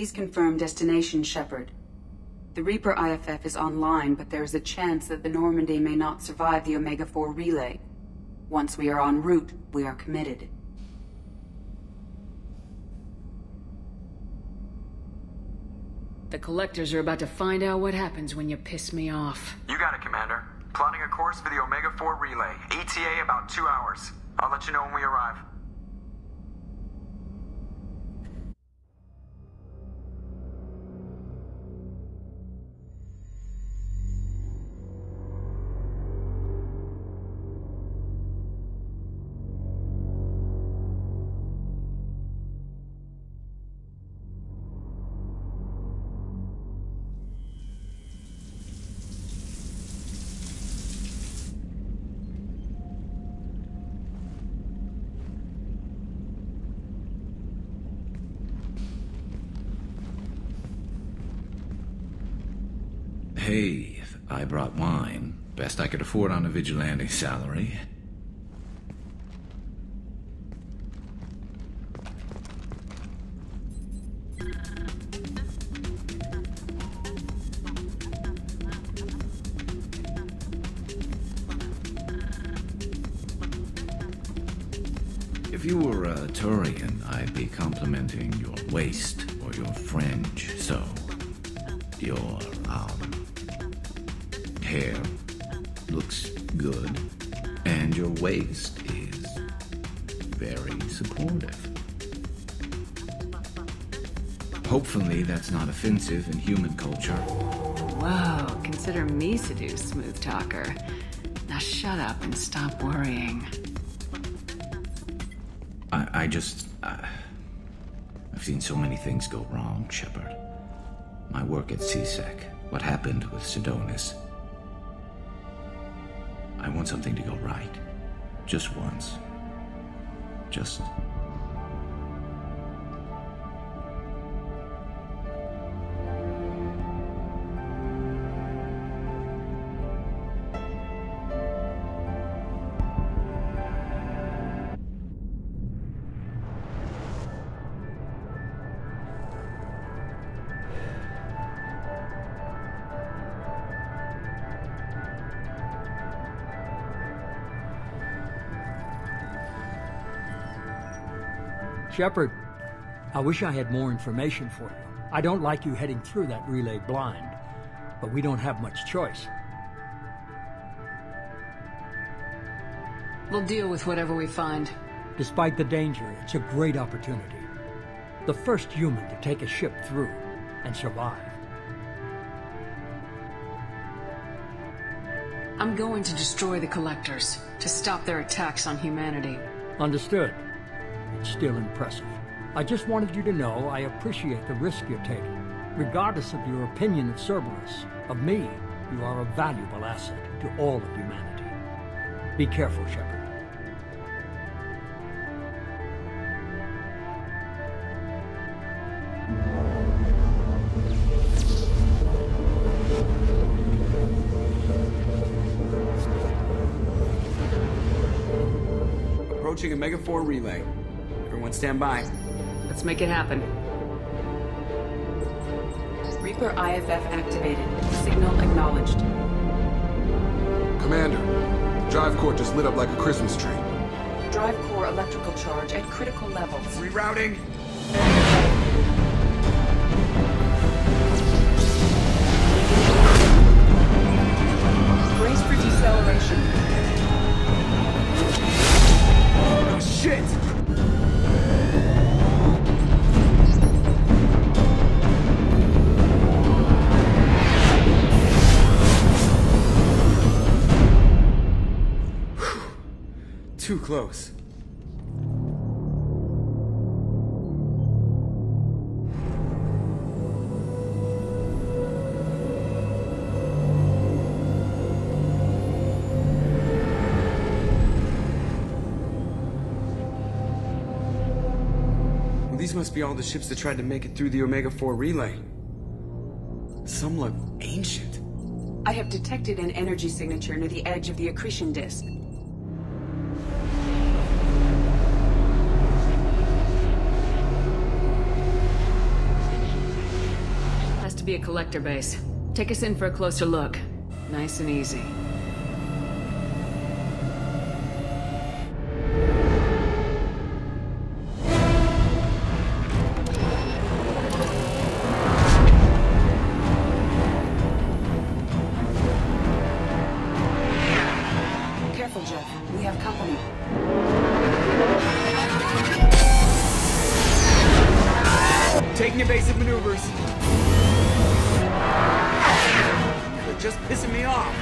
Please confirm destination, Shepard. The Reaper IFF is online, but there is a chance that the Normandy may not survive the Omega-4 relay. Once we are en route, we are committed. The Collectors are about to find out what happens when you piss me off. You got it, Commander. Plotting a course for the Omega-4 relay. ETA about two hours. I'll let you know when we arrive. Hey, I brought wine. Best I could afford on a vigilante salary. If you were a Turian, I'd be complimenting your waist or your fringe, so... Your. Hair looks good, and your waist is very supportive. Hopefully that's not offensive in human culture. Whoa, consider me seduced, smooth talker. Now shut up and stop worrying. I, I just... Uh, I've seen so many things go wrong, Shepard. My work at C-Sec, what happened with Sidonis. I want something to go right. Just once. Just... Shepard, I wish I had more information for you. I don't like you heading through that relay blind, but we don't have much choice. We'll deal with whatever we find. Despite the danger, it's a great opportunity. The first human to take a ship through and survive. I'm going to destroy the Collectors, to stop their attacks on humanity. Understood. It's still impressive. I just wanted you to know I appreciate the risk you're taking. Regardless of your opinion of Cerberus, of me, you are a valuable asset to all of humanity. Be careful, Shepard. Approaching Omega-4 relay. Everyone stand by. Let's make it happen. Reaper IFF activated. Signal acknowledged. Commander, drive core just lit up like a Christmas tree. Drive core electrical charge at critical levels. Rerouting. Too close. These must be all the ships that tried to make it through the Omega-4 relay. Some look ancient. I have detected an energy signature near the edge of the accretion disk. Collector base. Take us in for a closer look. Nice and easy. Careful, Jeff. We have company. Taking evasive maneuvers. Just pissing me off.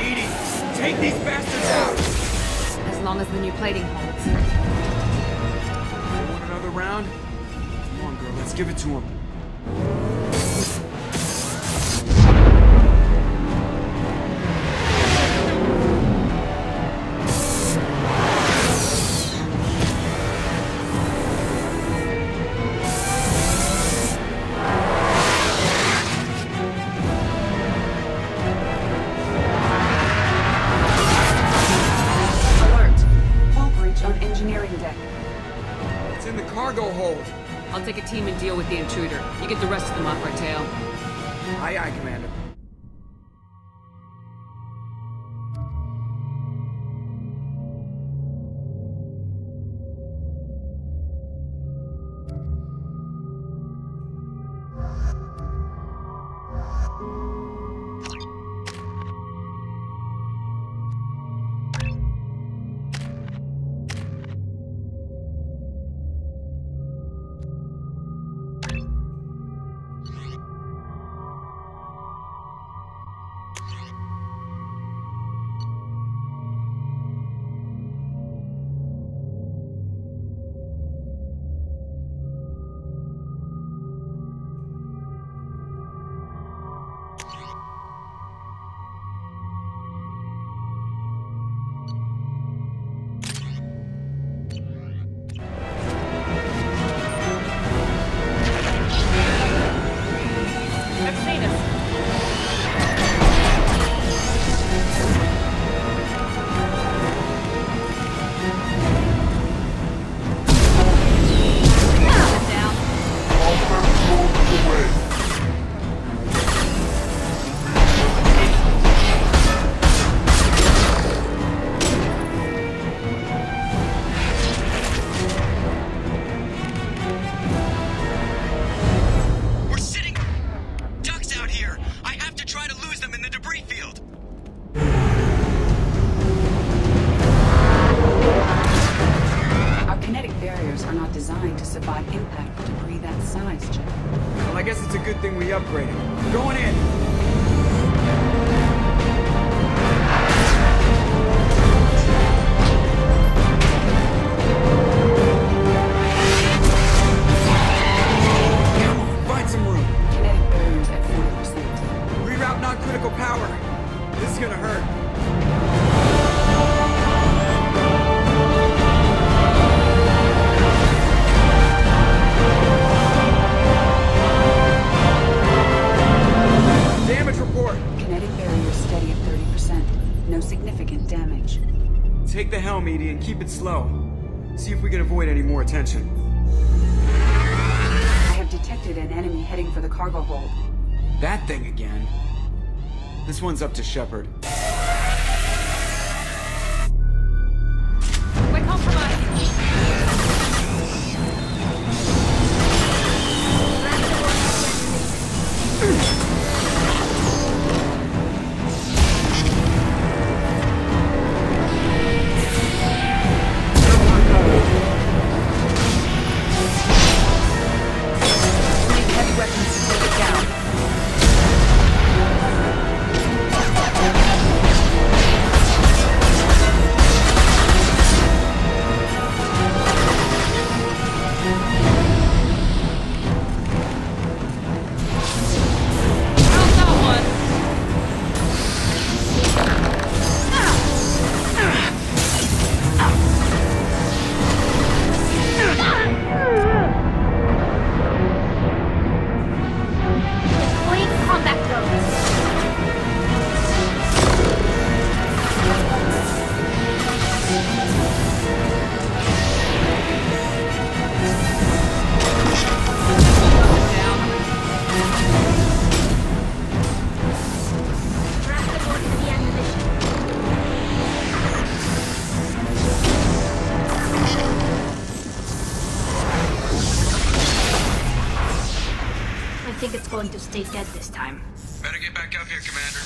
EDI, take these bastards out! As long as the new plating holds. Want another round? Come on, girl, let's give it to him. Cargo hold. I'll take a team and deal with the intruder. You get the rest of them off our tail. Aye, aye, Commander. To survive impact debris that size, Jeff. Well, I guess it's a good thing we upgraded. Going in! Steady at 30%. No significant damage. Take the helm, EDI, and keep it slow. See if we can avoid any more attention. I have detected an enemy heading for the cargo hold. That thing again. This one's up to Shepard. Stay dead this time. Better get back up here, Commander.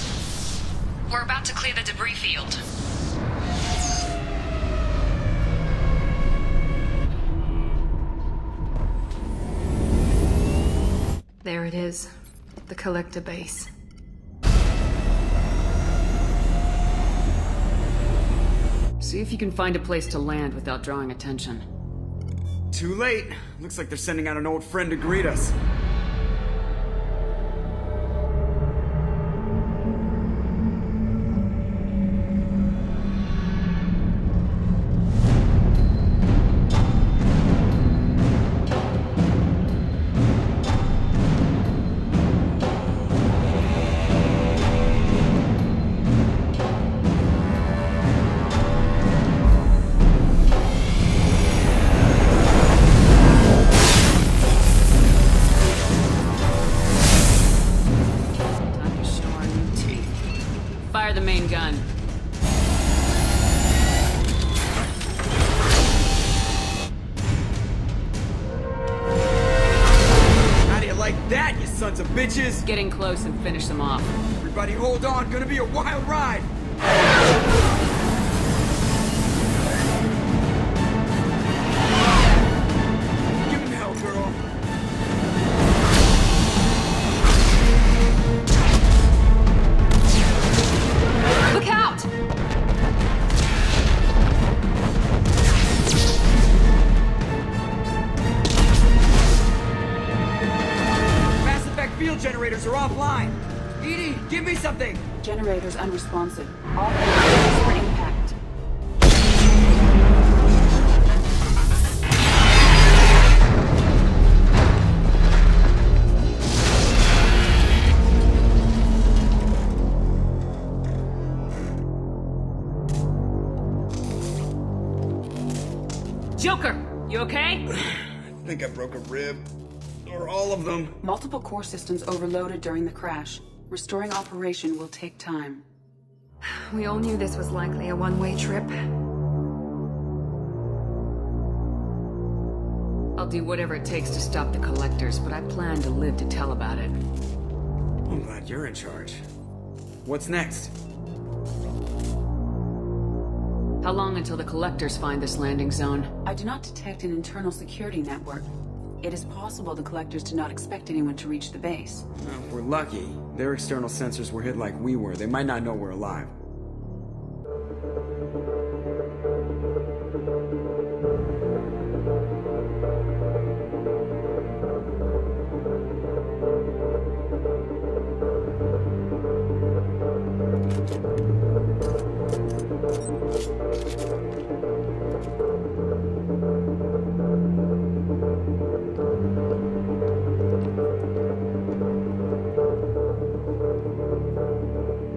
We're about to clear the debris field. There it is. The collector base. See if you can find a place to land without drawing attention. Too late. Looks like they're sending out an old friend to greet us. Bitches? Getting close and finish them off. Everybody hold on, gonna be a wild ride. Generators unresponsive. All prepared for impact. Joker, you okay? I think I broke a rib. Or all of them. Multiple core systems overloaded during the crash. Restoring operation will take time. We all knew this was likely a one-way trip. I'll do whatever it takes to stop the collectors, but I plan to live to tell about it. I'm glad you're in charge. What's next? How long until the collectors find this landing zone? I do not detect an internal security network. It is possible the collectors did not expect anyone to reach the base. Well, we're lucky, their external sensors were hit like we were. They might not know we're alive.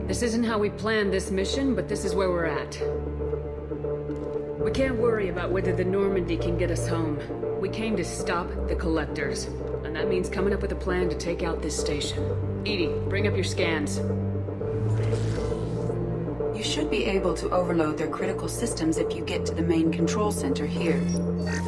This isn't how we planned this mission, but this is where we're at. We can't worry about whether the Normandy can get us home. We came to stop the collectors, and that means coming up with a plan to take out this station. EDI, bring up your scans. You should be able to overload their critical systems if you get to the main control center here.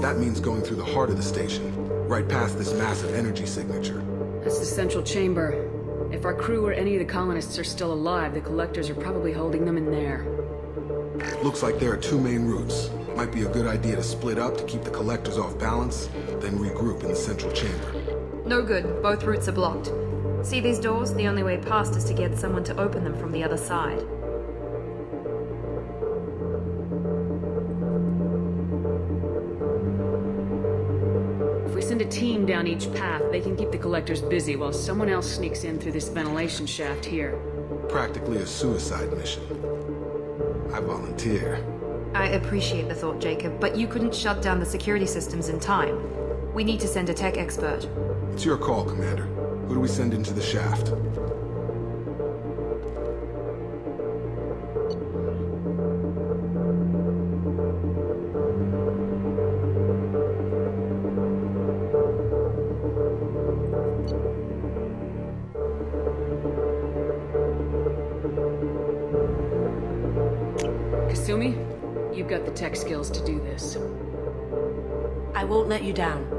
That means going through the heart of the station, right past this massive energy signature. That's the central chamber. If our crew or any of the colonists are still alive, the collectors are probably holding them in there. Looks like there are two main routes. Might be a good idea to split up to keep the collectors off balance, then regroup in the central chamber. No good. Both routes are blocked. See these doors? The only way past is to get someone to open them from the other side. Team down each path, they can keep the collectors busy while someone else sneaks in through this ventilation shaft here. Practically a suicide mission. I volunteer. I appreciate the thought, Jacob, but you couldn't shut down the security systems in time. We need to send a tech expert. It's your call, Commander. Who do we send into the shaft? You've got the tech skills to do this. I won't let you down.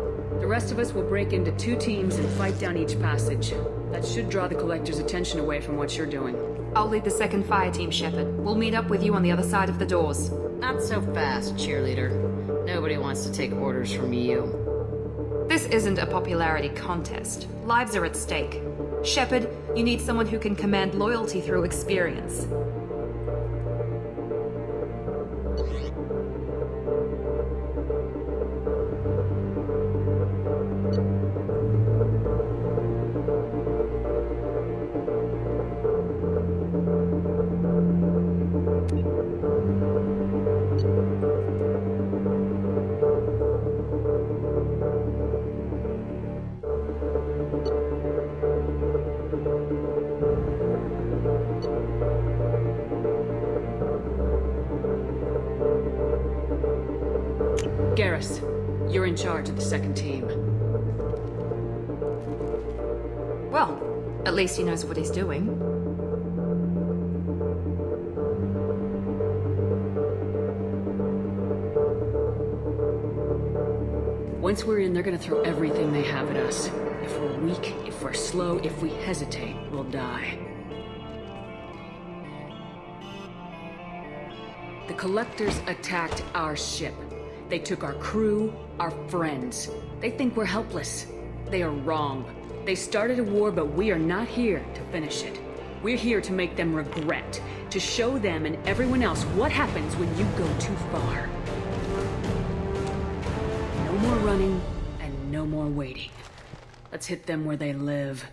The rest of us will break into two teams and fight down each passage. That should draw the Collector's attention away from what you're doing. I'll lead the second fire team, Shepard. We'll meet up with you on the other side of the doors. Not so fast, cheerleader. Nobody wants to take orders from you. This isn't a popularity contest. Lives are at stake. Shepard, you need someone who can command loyalty through experience. Garrus, you're in charge of the second team. Well, at least he knows what he's doing. Once we're in, they're gonna throw everything they have at us. If we're weak, if we're slow, if we hesitate, we'll die. The Collectors attacked our ship. They took our crew, our friends. They think we're helpless. They are wrong. They started a war, but we are not here to finish it. We're here to make them regret, to show them and everyone else what happens when you go too far. No more running, and no more waiting. Let's hit them where they live.